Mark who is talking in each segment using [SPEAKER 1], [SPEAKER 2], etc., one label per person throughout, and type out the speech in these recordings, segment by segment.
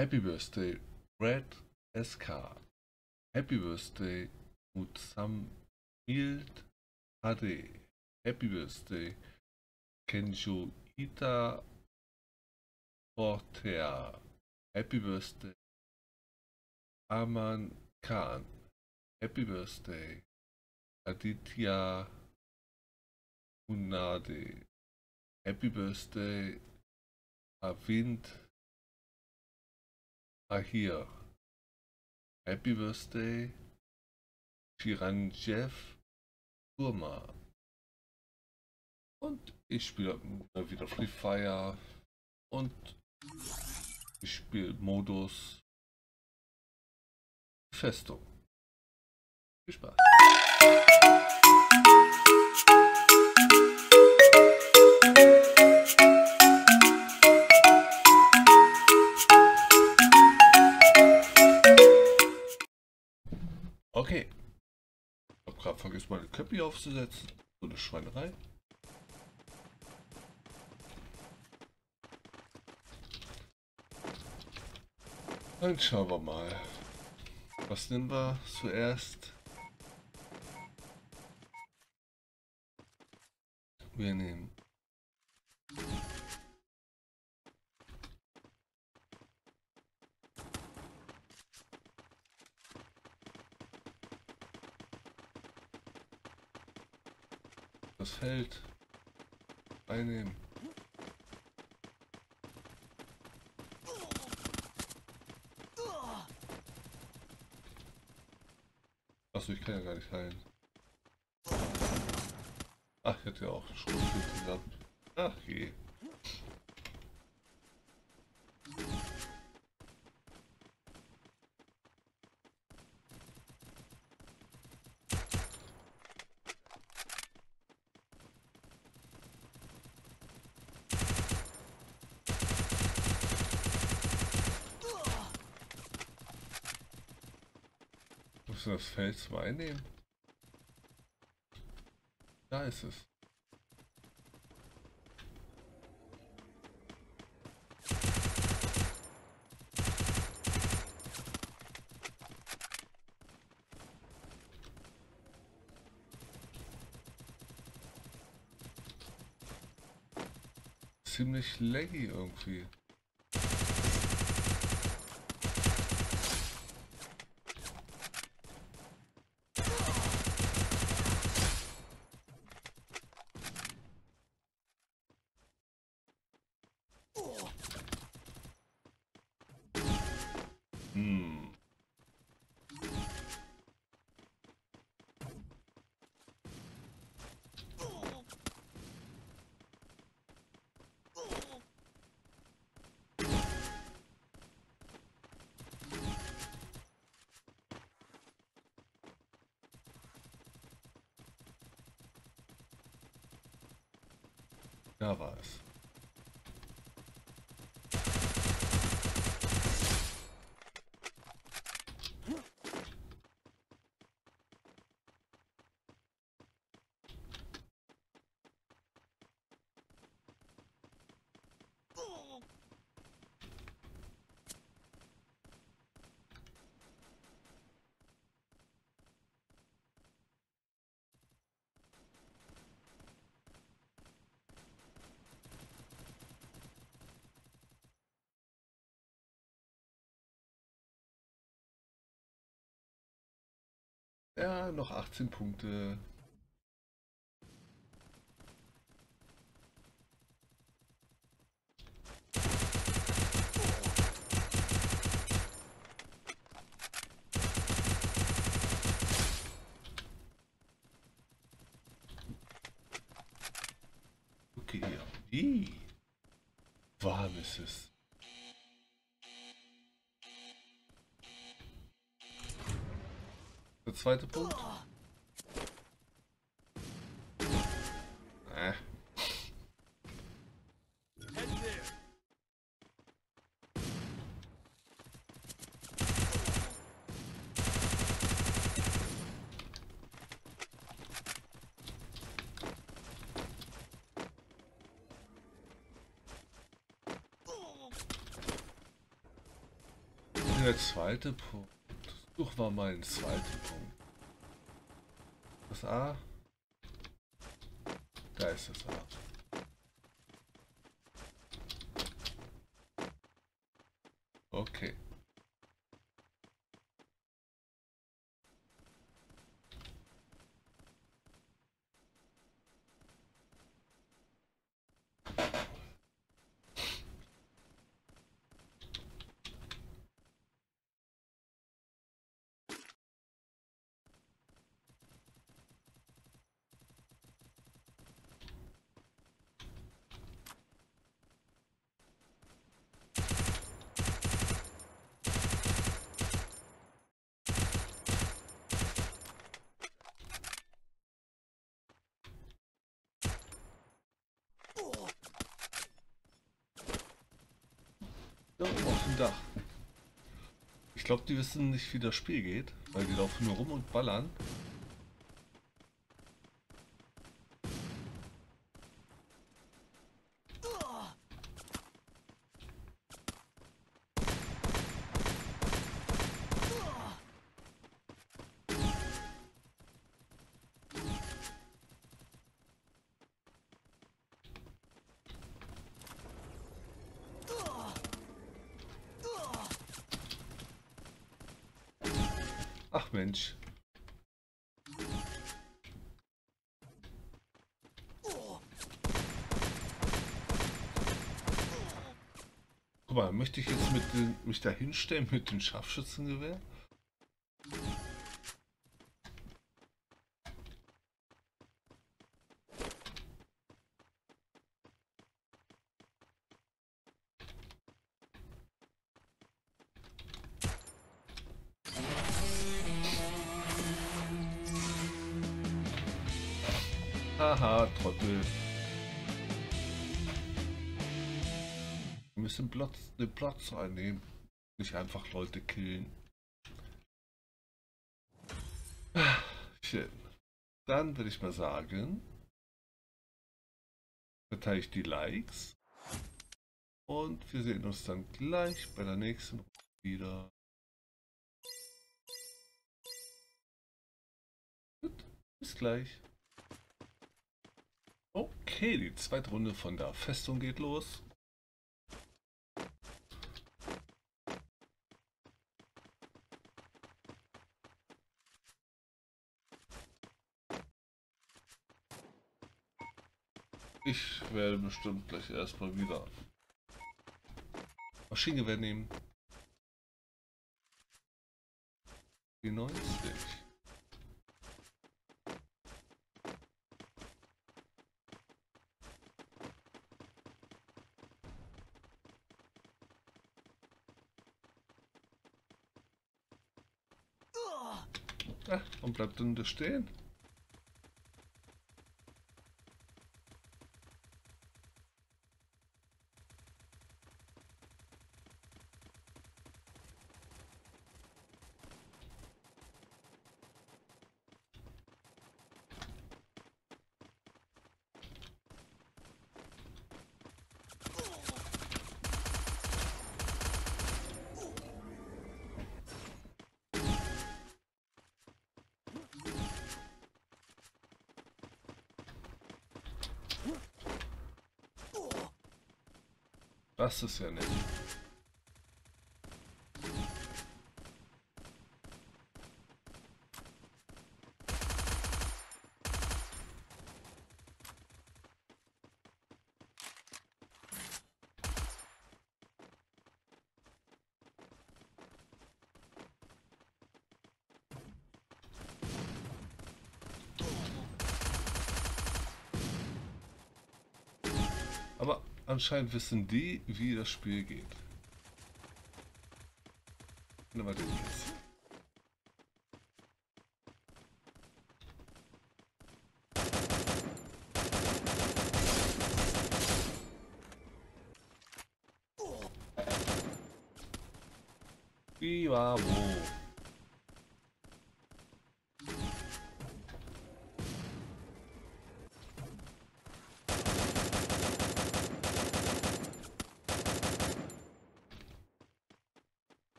[SPEAKER 1] Happy birthday, Red SK. Happy birthday, Mutsamild HD. Happy birthday, Kenjo Ita Portea. Happy birthday, Aman Khan. Happy birthday, Aditya Unade. Happy birthday, Avind Ahir. Happy Birthday Chiranjev Burma. Und ich spiele wieder Free Fire und ich spiele Modus Festung. Viel Spaß. Okay. Ich habe gerade vergessen, meine Köpfe aufzusetzen. So eine Schweinerei. Dann schauen wir mal. Was nehmen wir zuerst? Wir nehmen das Feld einnehmen. Achso, ich kann ja gar nicht heilen. Ach, ich hatte ja auch schon zusammen. Ach je. Muss das Feld zum Einnehmen? Da ist es. Ziemlich laggy irgendwie. Da war es. Ja, noch 18 Punkte. Okay, wie warm ist es? Der zweite Punkt. Äh. Der zweite Punkt. Such mal meinen zweiten Punkt. Das A. Da ist das A. Okay. Ja, auf dem Dach. Ich glaube, die wissen nicht, wie das Spiel geht, weil die laufen nur rum und ballern. Ach Mensch. Guck mal, möchte ich jetzt mit den, mich da hinstellen mit dem Scharfschützengewehr? Platz, einnehmen. Nicht einfach Leute killen. Schön. Dann würde ich mal sagen, verteile ich die Likes. Und wir sehen uns dann gleich bei der nächsten Runde wieder. Gut, bis gleich. Okay, die zweite Runde von der Festung geht los. Ich werde bestimmt gleich erstmal wieder Maschinengewehr nehmen. Die 90. Ach, und bleibt denn da stehen? Das ist ja nett. Aber anscheinend wissen die, wie das Spiel geht. Nimm mal den jetzt.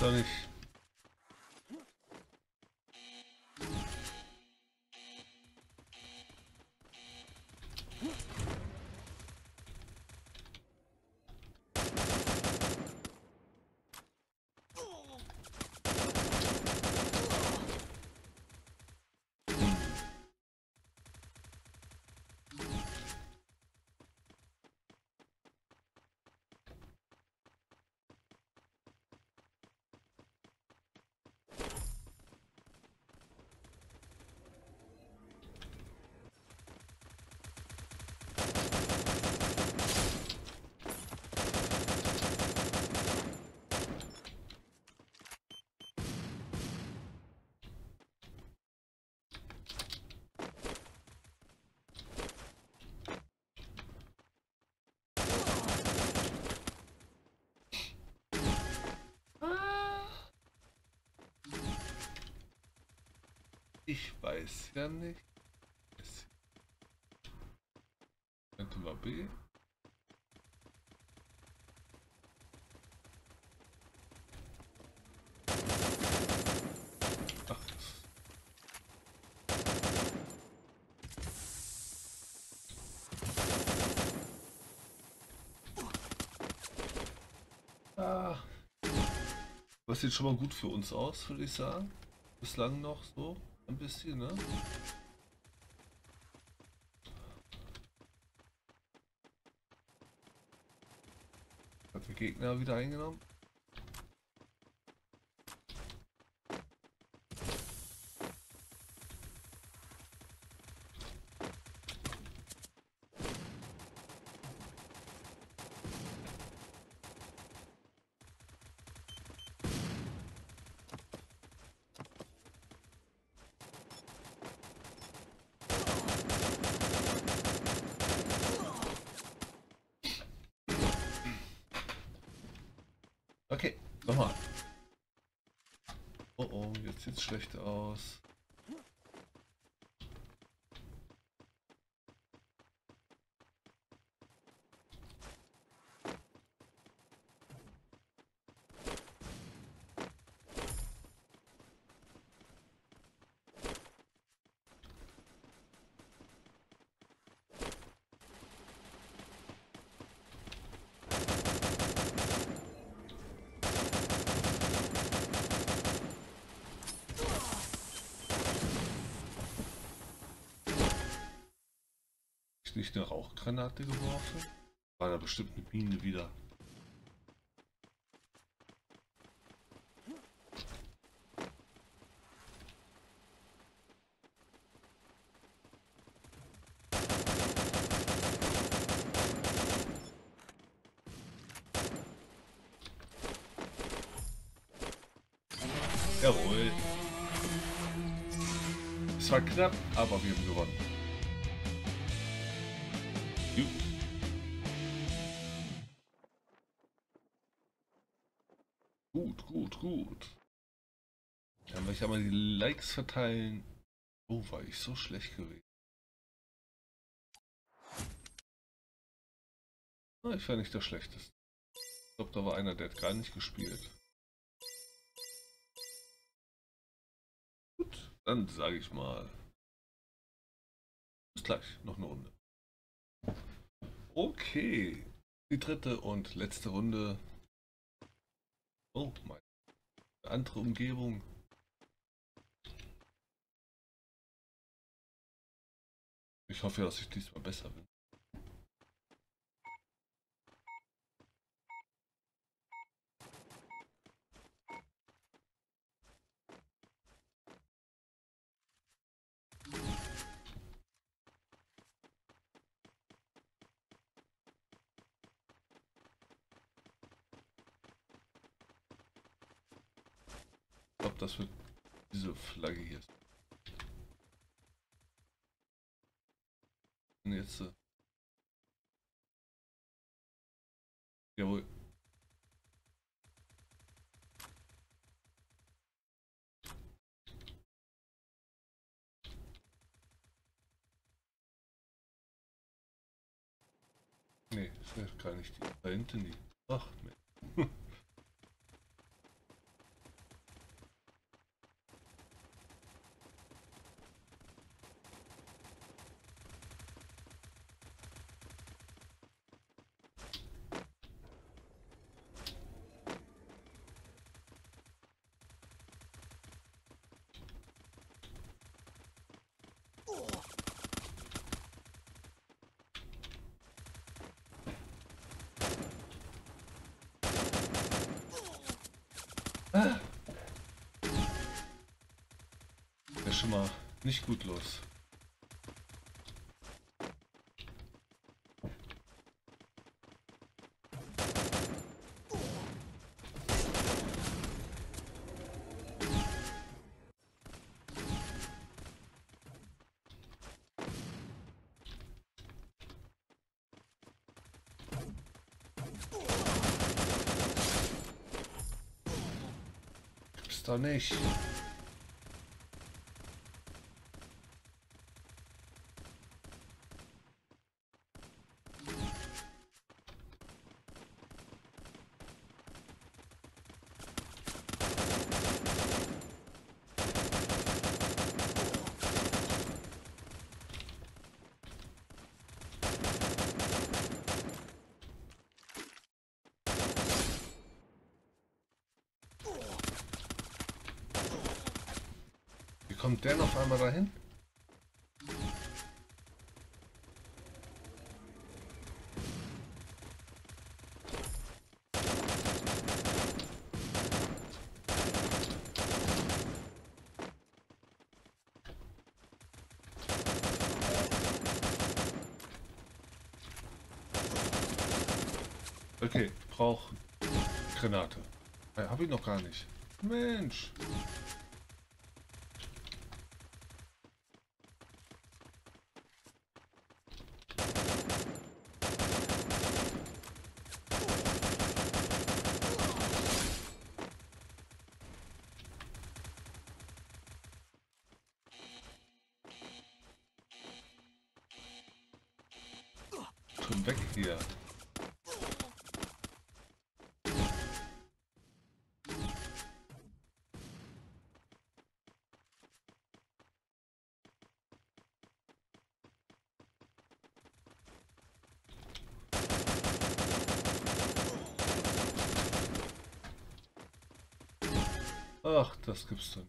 [SPEAKER 1] da nicht. Ich weiß ja nicht. Könnte mal B. Ach, Ah. Das sieht schon mal gut für uns aus, würde ich sagen. Bislang noch so ein bisschen, ne? Hat der Gegner wieder eingenommen? Okay, nochmal. Oh oh, jetzt sieht's schlecht aus. Ich nicht eine Rauchgranate geworfen? War da bestimmt eine Mine wieder. Jawohl. Es war knapp, aber wir haben gewonnen. Gut. Dann will ich einmal die Likes verteilen. Oh, war ich so schlecht gewesen. Na, ich war nicht der Schlechteste. Ich glaube, da war einer, der hat gar nicht gespielt. Gut, dann sage ich mal. Bis gleich, noch eine Runde. Okay, die dritte und letzte Runde. Oh mein. Andere Umgebung. Ich hoffe, dass ich diesmal besser bin. Glaube, das wird diese Flagge hier. Und jetzt. Äh Jawohl. Nee, ich will gar nicht die. Da hinten die. Ach, nee. Schon mal nicht gut los. Gibt's doch nicht. Wie kommt der noch einmal dahin? Okay, brauch Granate. Äh, hab ich noch gar nicht. Mensch. Schon weg hier. Ach, das gibt's dann.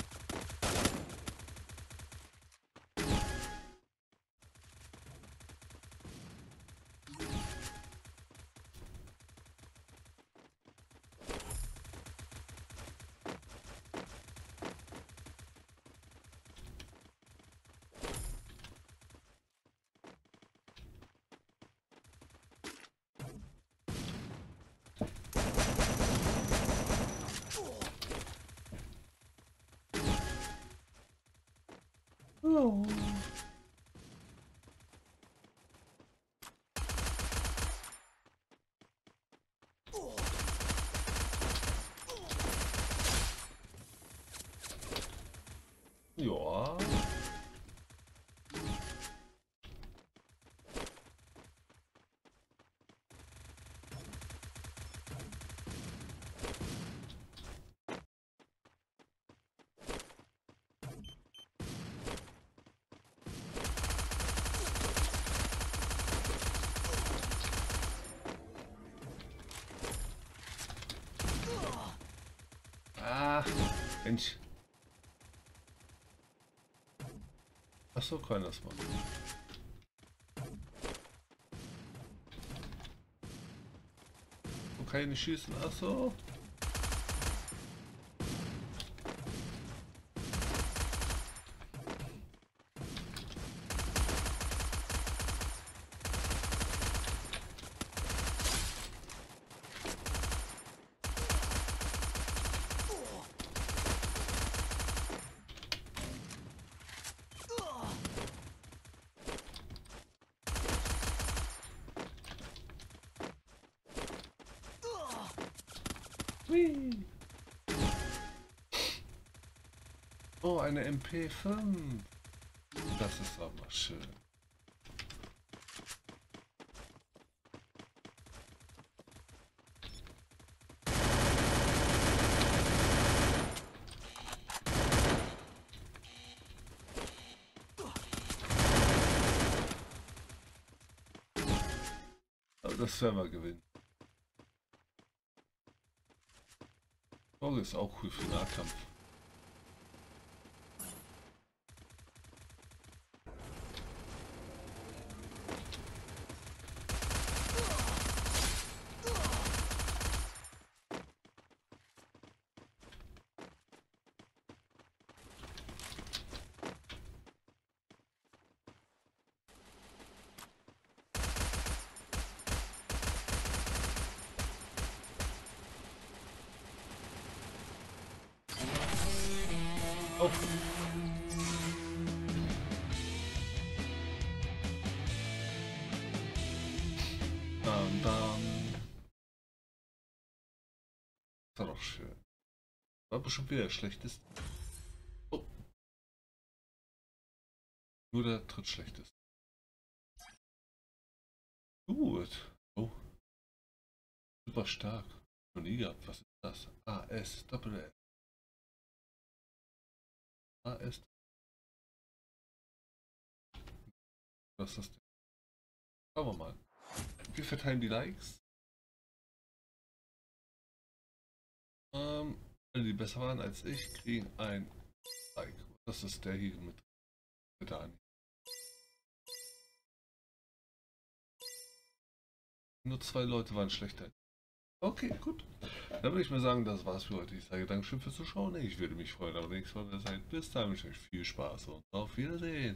[SPEAKER 1] Oh. Ja. Ah, Mensch. Ach so, kann das machen. Okay, nicht schießen. Ach so. Hui. Oh, eine MP5. Das ist aber schön. Aber das wir gewinnen. Auge ist auch cool für Nahkampf. Oh. Bam, bam. Das war doch schön. War bestimmt wieder schlechtes. Oh. Nur der tritt drittschlechteste. Gut. Oh. Super stark. Noch nie gehabt. Was ist das? AS, Doppel S. AS. Was ist das denn? Schauen wir mal. Wir verteilen die Likes. Ähm, alle, die besser waren als ich, kriegen ein Like. Das ist der hier mit Dani. Nur zwei Leute waren schlechter. Okay, gut. Dann würde ich mal sagen, das war's für heute. Ich sage Dankeschön fürs Zuschauen. Ich würde mich freuen, am nächstes Mal wieder Zeit. Bis dahin wünsche ich euch viel Spaß und auf Wiedersehen.